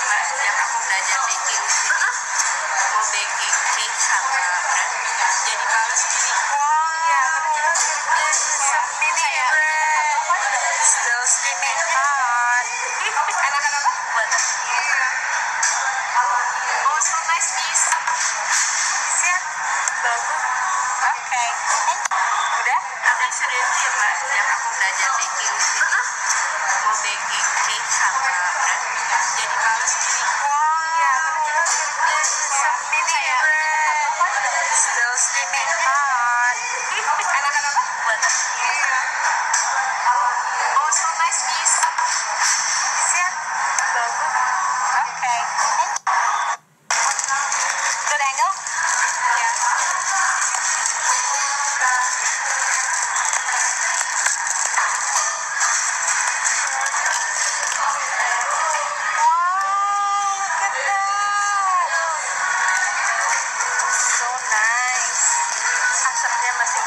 karena sejak aku belajar baking di aku baking cake sama bread. Jadi males gini ya mini still steaming hot okay. aku. Ya? Mbak. Aku belajar baking Okay. Good angle? Yeah. Wow. So nice. I'm niya.